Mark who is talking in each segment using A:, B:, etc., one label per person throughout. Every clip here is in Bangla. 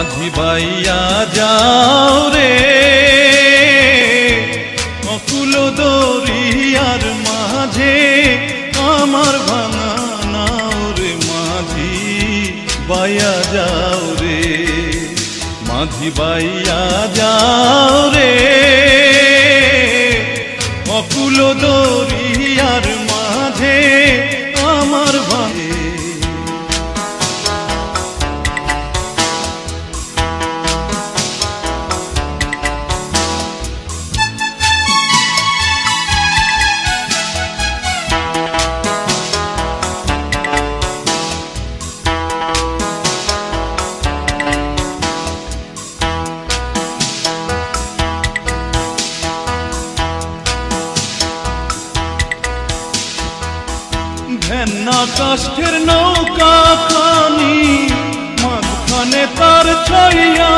A: মাঝি বাইয়া যাও রে। অকুল দরিয়ার মাঝে আমার ভাঙা নাও রে মাঝি বাইয়া যাও রে। মাঝি বাইয়া যাও রে। ভেন্না কাষ্ঠের নৌকা খানি মাঝখানে তার ছাইয়া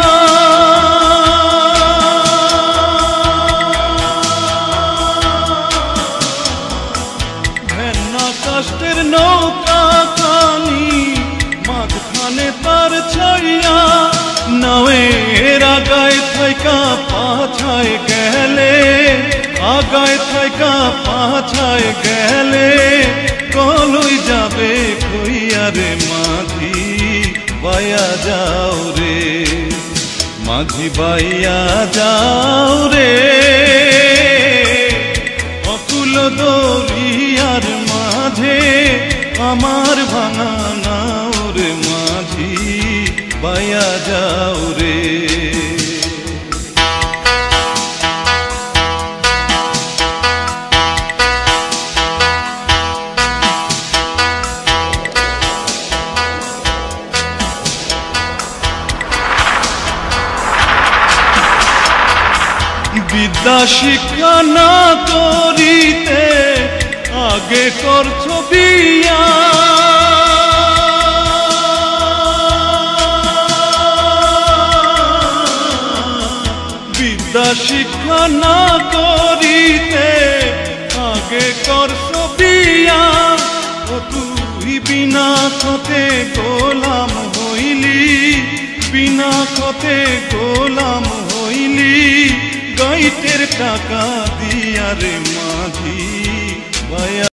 A: ভেন্না কাষ্ঠের নৌকা খানি মাঝখানে তার ছাইয়া নাওয়ের আগায় থাইকা পাছায় গেলে, আগায় থাইকা পাছায় গেলে বাইয়া যাও রে, মাঝি বাইয়া যাও রে। অকুল আর মাঝে আমার ভাঙা নাও রে, মাঝি বাইয়া যাও রে। বিদ্যা শিক্ষা না করিতে আগে করছ বিয়া বিদ্যা শিক্ষা না করিতে আগে করছ বিয়া ও তুই বিনা খতে গোলাম হইলি, বিনা খতে গোলাম হইলি। গাইতের টাকা দিয়া রে মাঝি